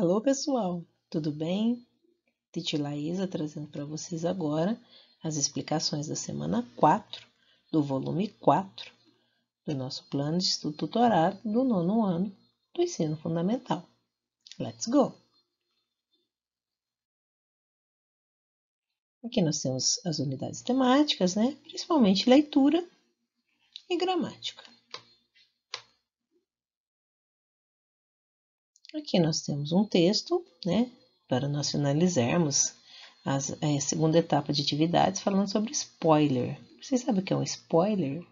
Hello pessoal, tudo bem? Titi Laísa trazendo para vocês agora as explicações da semana 4 do volume 4 do nosso plano de estudo tutorado do nono ano do ensino fundamental. Let's go! Aqui nós temos as unidades temáticas, né? Principalmente leitura e gramática. Aqui nós temos um texto, né, para nós finalizarmos a é, segunda etapa de atividades falando sobre spoiler. Vocês sabem o que é um spoiler?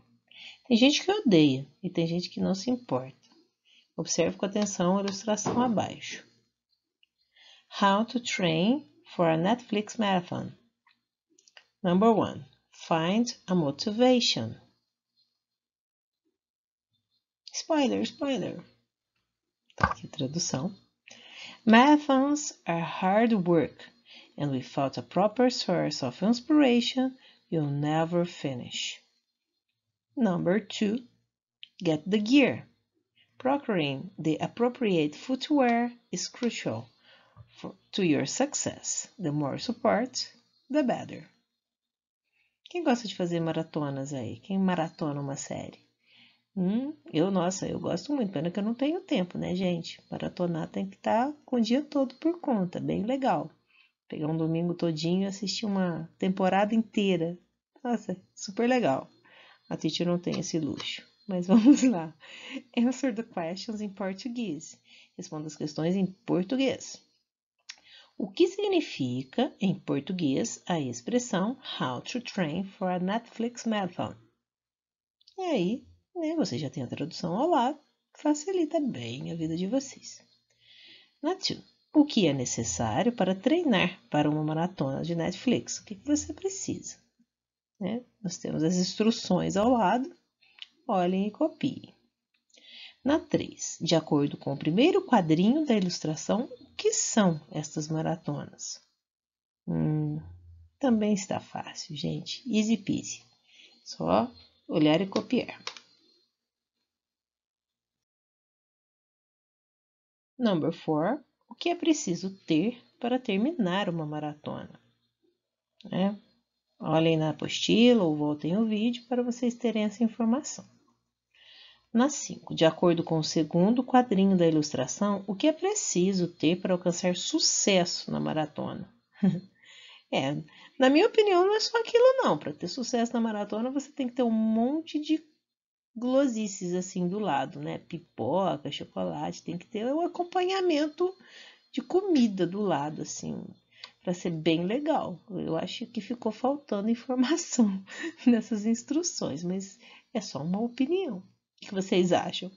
Tem gente que odeia e tem gente que não se importa. Observe com atenção a ilustração abaixo. How to train for a Netflix marathon. Number one, find a motivation. Spoiler, spoiler. Aqui a tradução. Marathons are hard work, and without a proper source of inspiration, you'll never finish. Number two, get the gear. Procuring the appropriate footwear is crucial for, to your success. The more support, the better. Quem gosta de fazer maratonas aí? Quem maratona uma série? Hum, eu, nossa, eu gosto muito, pena que eu não tenho tempo, né, gente? Maratonar tem que estar tá com o dia todo por conta, bem legal. Pegar um domingo todinho e assistir uma temporada inteira. Nossa, super legal. A Titi não tem esse luxo. Mas vamos lá. Answer the questions in Portuguese. Responda as questões em português. O que significa, em português, a expressão How to train for a Netflix marathon? E aí, né? Você já tem a tradução ao lado, facilita bem a vida de vocês. Natu, o que é necessário para treinar para uma maratona de Netflix? O que, que você precisa? Né? Nós temos as instruções ao lado, olhem e copiem. Na 3, de acordo com o primeiro quadrinho da ilustração, o que são estas maratonas? Hum, também está fácil, gente. Easy peasy. Só olhar e copiar. Number 4. O que é preciso ter para terminar uma maratona? É. Olhem na apostila ou voltem o vídeo para vocês terem essa informação. Na 5. De acordo com o segundo quadrinho da ilustração, o que é preciso ter para alcançar sucesso na maratona? é, na minha opinião, não é só aquilo não. Para ter sucesso na maratona, você tem que ter um monte de glosices assim do lado, né? Pipoca, chocolate, tem que ter o um acompanhamento de comida do lado, assim, para ser bem legal. Eu acho que ficou faltando informação nessas instruções, mas é só uma opinião. O que vocês acham?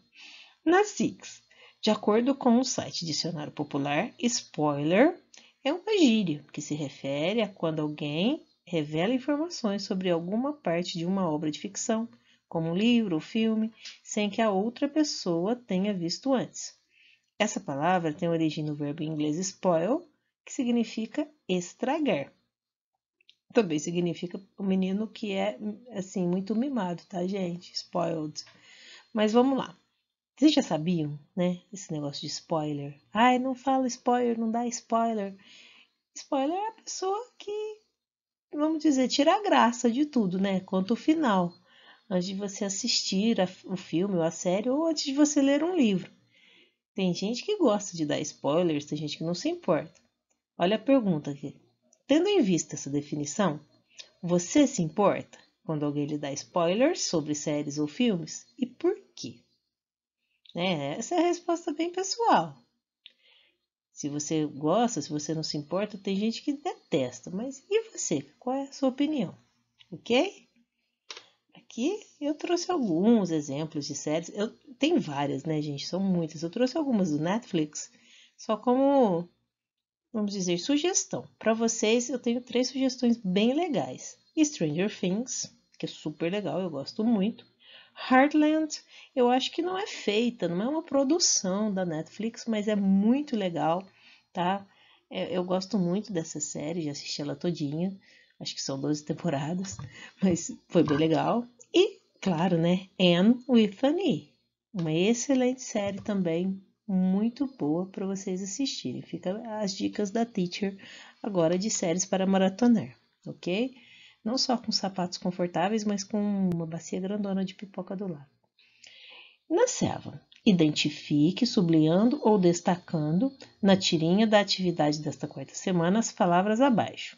Na Six, de acordo com o site Dicionário Popular, spoiler é uma gíria que se refere a quando alguém revela informações sobre alguma parte de uma obra de ficção como um livro ou filme, sem que a outra pessoa tenha visto antes. Essa palavra tem origem no verbo inglês spoil, que significa estragar. Também significa o menino que é, assim, muito mimado, tá, gente? Spoiled. Mas vamos lá. Vocês já sabiam, né? Esse negócio de spoiler. Ai, não fala spoiler, não dá spoiler. Spoiler é a pessoa que, vamos dizer, tira a graça de tudo, né? Conta o final antes de você assistir a, o filme ou a série ou antes de você ler um livro. Tem gente que gosta de dar spoilers, tem gente que não se importa. Olha a pergunta aqui. Tendo em vista essa definição, você se importa quando alguém lhe dá spoilers sobre séries ou filmes? E por quê? É, essa é a resposta bem pessoal. Se você gosta, se você não se importa, tem gente que detesta, mas e você? Qual é a sua opinião? Ok? Aqui eu trouxe alguns exemplos de séries. Eu, tem várias, né, gente? São muitas. Eu trouxe algumas do Netflix, só como, vamos dizer, sugestão. Para vocês, eu tenho três sugestões bem legais. Stranger Things, que é super legal, eu gosto muito. Heartland, eu acho que não é feita, não é uma produção da Netflix, mas é muito legal, tá? É, eu gosto muito dessa série, já assisti ela todinha. Acho que são 12 temporadas, mas foi bem legal. E, claro, né? Anne with an E. Uma excelente série também, muito boa para vocês assistirem. Fica as dicas da teacher agora de séries para maratonar, ok? Não só com sapatos confortáveis, mas com uma bacia grandona de pipoca do lado. Na selva, identifique, sublinhando ou destacando na tirinha da atividade desta quarta semana as palavras abaixo.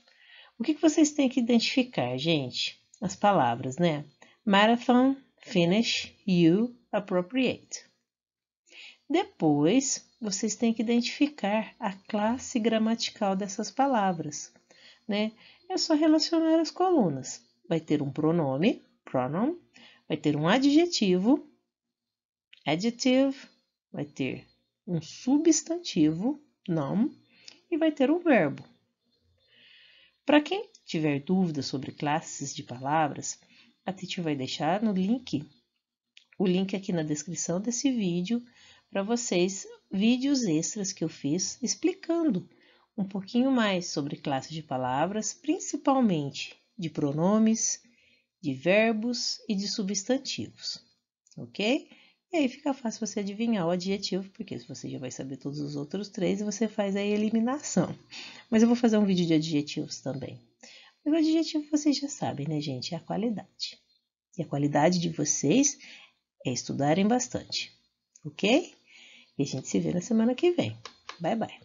O que, vocês têm que identificar, gente? As palavras, né? Marathon, finish, you, appropriate. Depois, vocês têm que identificar a classe gramatical dessas palavras, né? É só relacionar as colunas. Vai ter um pronome, pronoun, vai ter um adjetivo, adjective, vai ter um substantivo, noun, e vai ter um verbo. Para quem tiver dúvidas sobre classes de palavras, a Titi vai deixar no link, o link aqui na descrição desse vídeo, para vocês vídeos extras que eu fiz explicando um pouquinho mais sobre classes de palavras, principalmente de pronomes, de verbos e de substantivos, ok? E aí fica fácil você adivinhar o adjetivo, porque você já vai saber todos os outros três e você faz a eliminação. Mas eu vou fazer um vídeo de adjetivos também. Mas o adjetivo vocês já sabem, né, gente? É a qualidade. E a qualidade de vocês é estudarem bastante, ok? E a gente se vê na semana que vem. Bye, bye.